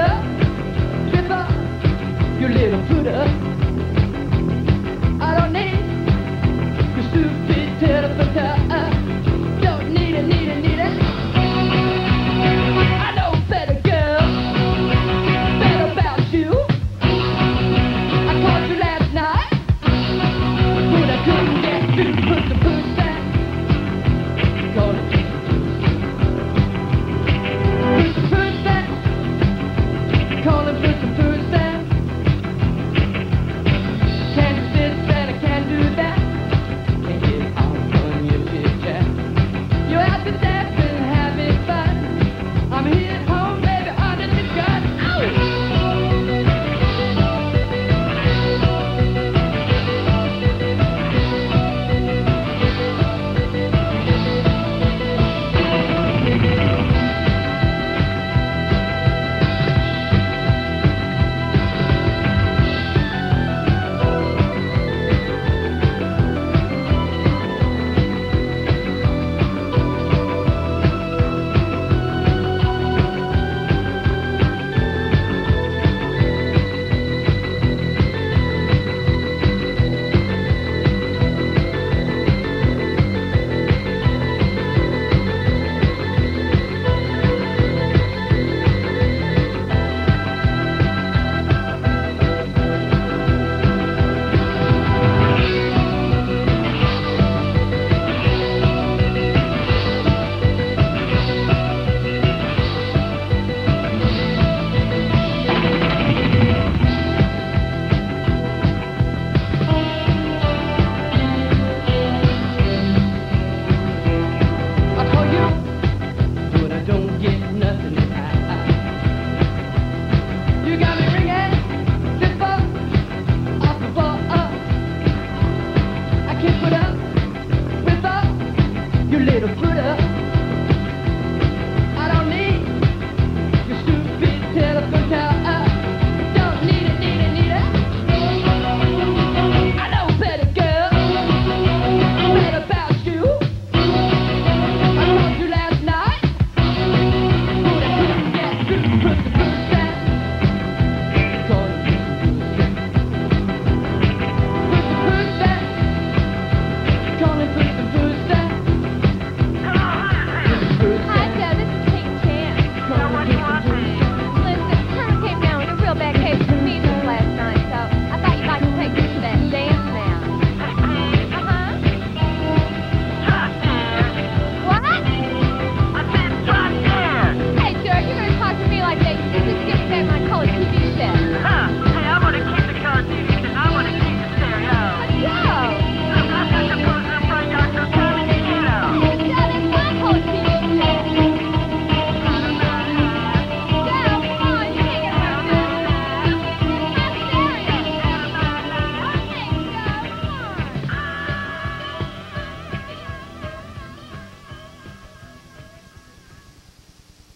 Buddha, Tripper, you little Buddha. Can't put up with all your little.